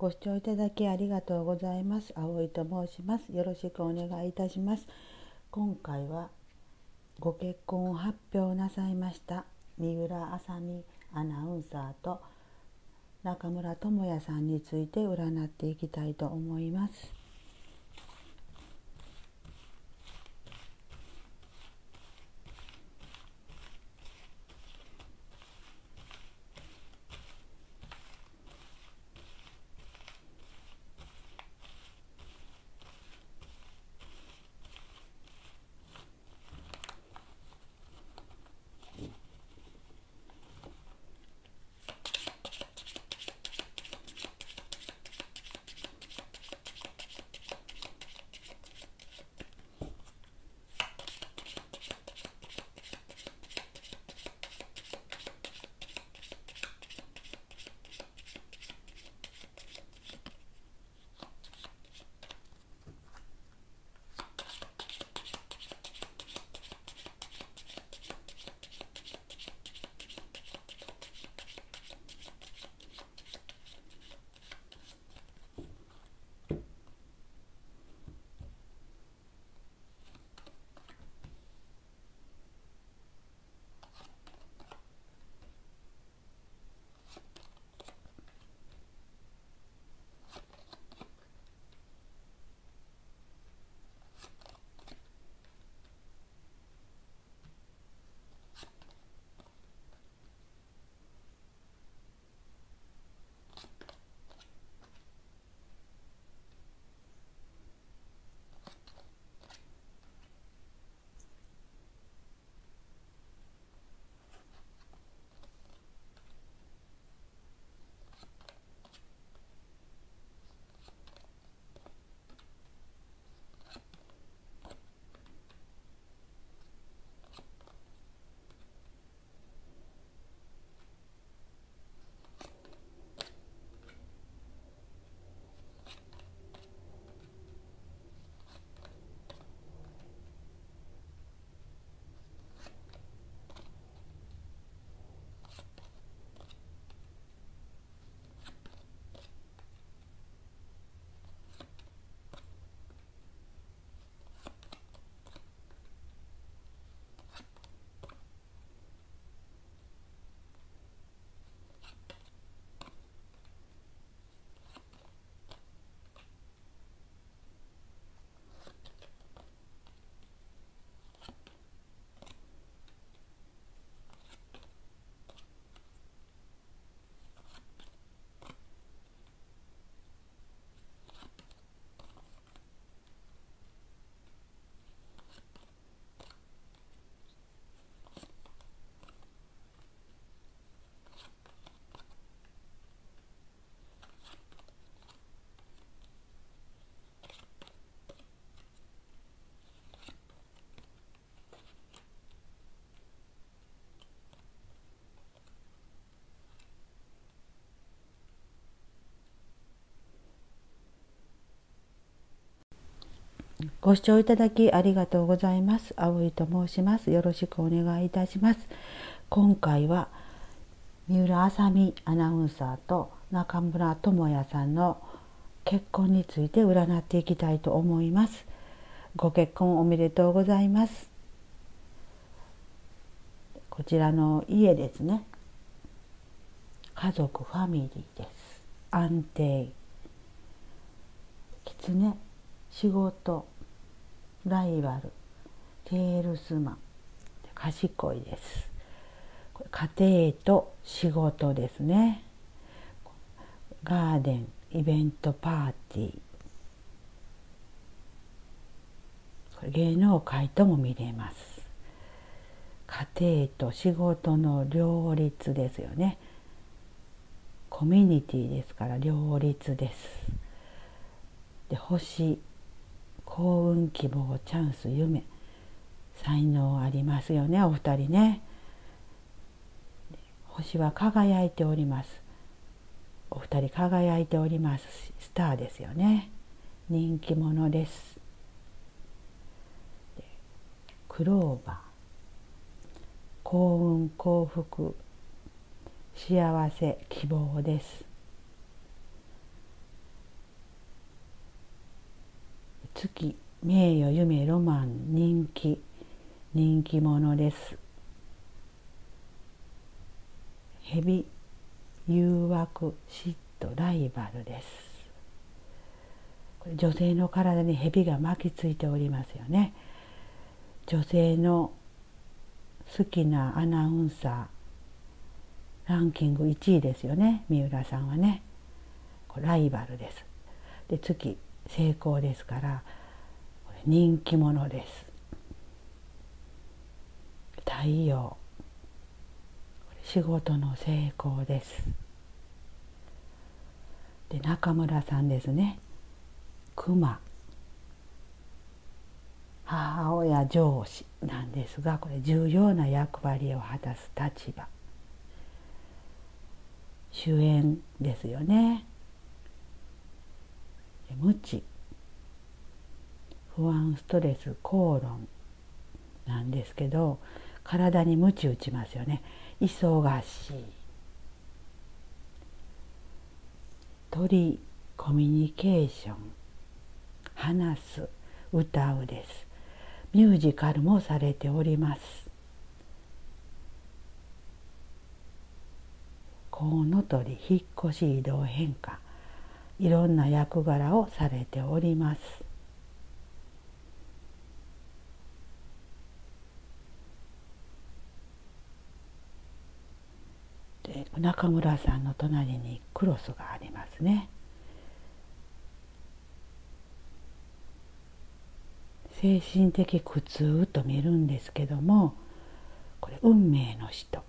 ご視聴いただきありがとうございます。葵と申します。よろしくお願いいたします。今回はご結婚を発表なさいました三浦あさみアナウンサーと中村智也さんについて占っていきたいと思います。ご視聴いただきありがとうございます。葵と申します。よろしくお願いいたします。今回は三浦あさみアナウンサーと中村智也さんの結婚について占っていきたいと思います。ご結婚おめでとうございます。こちらの家ですね。家族ファミリーです。安定。狐仕事ライバルテールスマン。賢いです。家庭と仕事ですね。ガーデンイベントパーティー。これ芸能界とも見れます。家庭と仕事の両立ですよね。コミュニティですから両立です。で星幸運希望チャンス夢。才能ありますよねお二人ね。星は輝いております。お二人輝いております。スターですよね。人気者です。クローバー。幸運幸福。幸せ希望です。月名誉夢ロマン人気人気者です。蛇誘惑嫉妬ライバルです。これ女性の体に蛇が巻きついておりますよね。女性の好きなアナウンサーランキング1位ですよね。三浦さんはね。ライバルです。で月成功ですから人気者です。太陽。仕事の成功です。で中村さんですね。熊。母親上司なんですがこれ重要な役割を果たす立場。主演ですよね。無知。不安ストレス口論。なんですけど体に鞭打ちますよね。忙しい。鳥コミュニケーション。話す。歌うです。ミュージカルもされております。コウノトリ引っ越し移動変化。いろんな役柄をされております。で中村さんの隣にクロスがありますね。精神的苦痛と見るんですけどもこれ運命の人。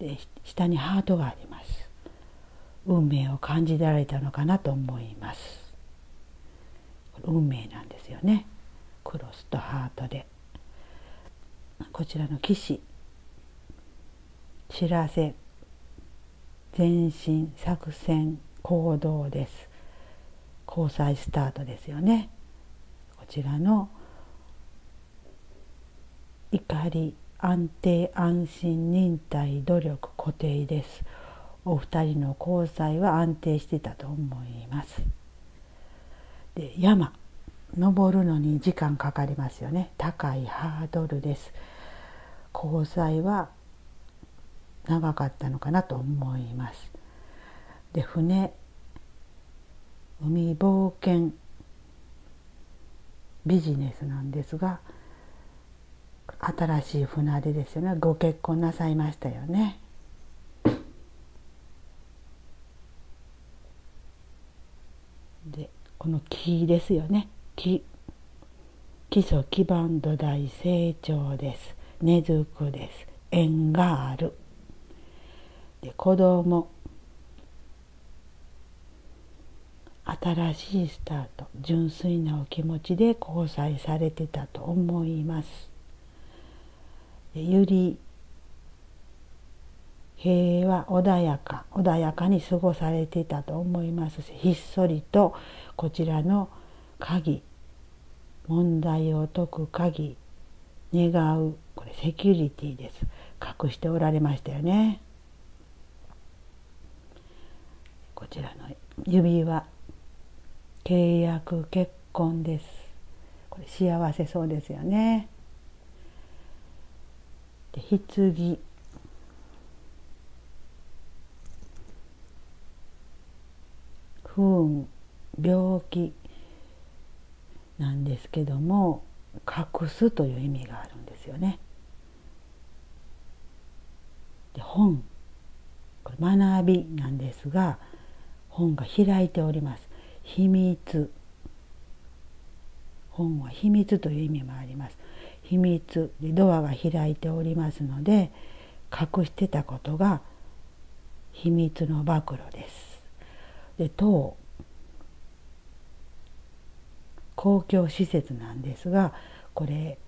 で下にハートがあります。運命を感じられたのかなと思います。運命なんですよね。クロスとハートで。こちらの騎士。知らせ。前進作戦行動です。交際スタートですよね。こちらの怒り安定安心忍耐努力固定です。お二人の交際は安定してたと思います。で山登るのに時間かかりますよね。高いハードルです。交際は長かったのかなと思います。で船海冒険ビジネスなんですが新しい船出ですよね。ご結婚なさいましたよね。でこの木ですよね。木。基礎基盤土台成長です。根付くです縁がある。で子供。新しいスタート。純粋なお気持ちで交際されてたと思います。ゆり平和穏やか穏やかに過ごされていたと思いますしひっそりとこちらの鍵問題を解く鍵願うこれセキュリティです。隠しておられましたよね。こちらの指輪契約結婚です。これ幸せそうですよね。で棺。不運病気なんですけども隠すという意味があるんですよね。で本。これ学びなんですが本が開いております。秘密。本は秘密という意味もあります。秘密。でドアが開いておりますので隠してたことが秘密の暴露です。で塔公共施設なんですがこれ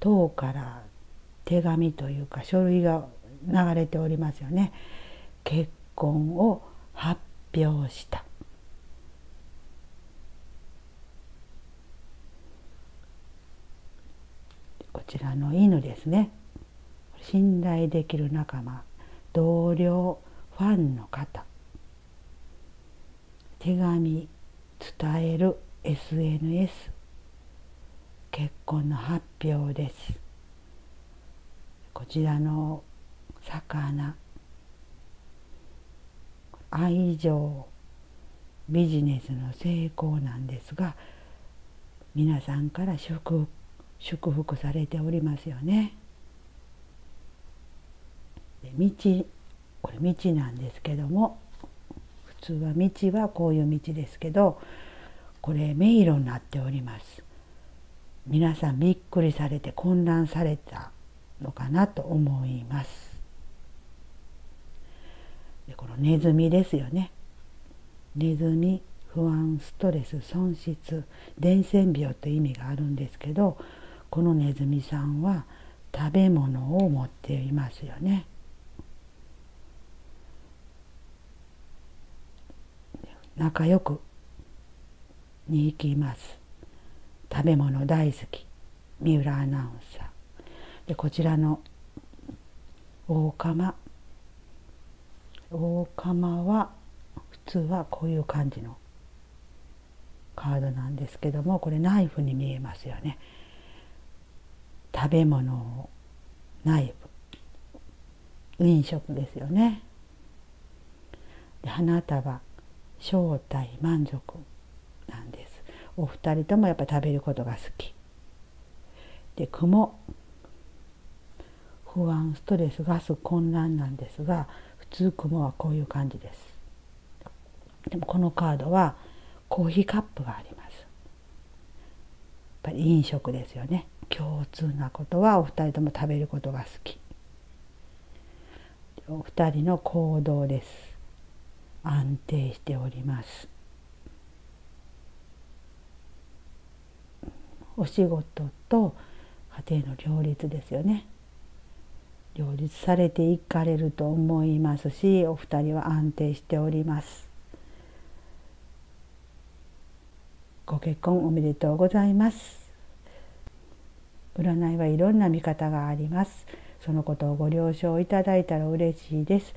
塔から手紙というか書類が流れておりますよね。結婚を発表した。こちらの犬ですね。信頼できる仲間同僚ファンの方。手紙伝える SNS 結婚の発表ですこちらの魚愛情ビジネスの成功なんですが皆さんから祝祝福されておりますよね。道これ道なんですけども通は道はこういう道ですけどこれ迷路になっております。皆さんびっくりされて混乱されたのかなと思います。でこのネズミですよね。ネズミ不安ストレス損失伝染病という意味があるんですけどこのネズミさんは食べ物を持っていますよね。仲良くに行きます。食べ物大好き三浦アナウンサー。でこちらの大釜。大釜は普通はこういう感じのカードなんですけどもこれナイフに見えますよね。食べ物をナイフ。飲食ですよね。で花束。正体満足なんです。お二人ともやっぱ食べることが好き。で雲。不安ストレスガス混乱なんですが普通雲はこういう感じです。でもこのカードはコーヒーカップがあります。やっぱり飲食ですよね。共通なことはお二人とも食べることが好き。お二人の行動です。安定しております。お仕事と家庭の両立ですよね。両立されていかれると思いますしお二人は安定しております。ご結婚おめでとうございます。占いはいろんな見方があります。そのことをご了承いただいたら嬉しいです。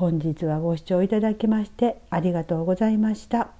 本日はご視聴いただきましてありがとうございました。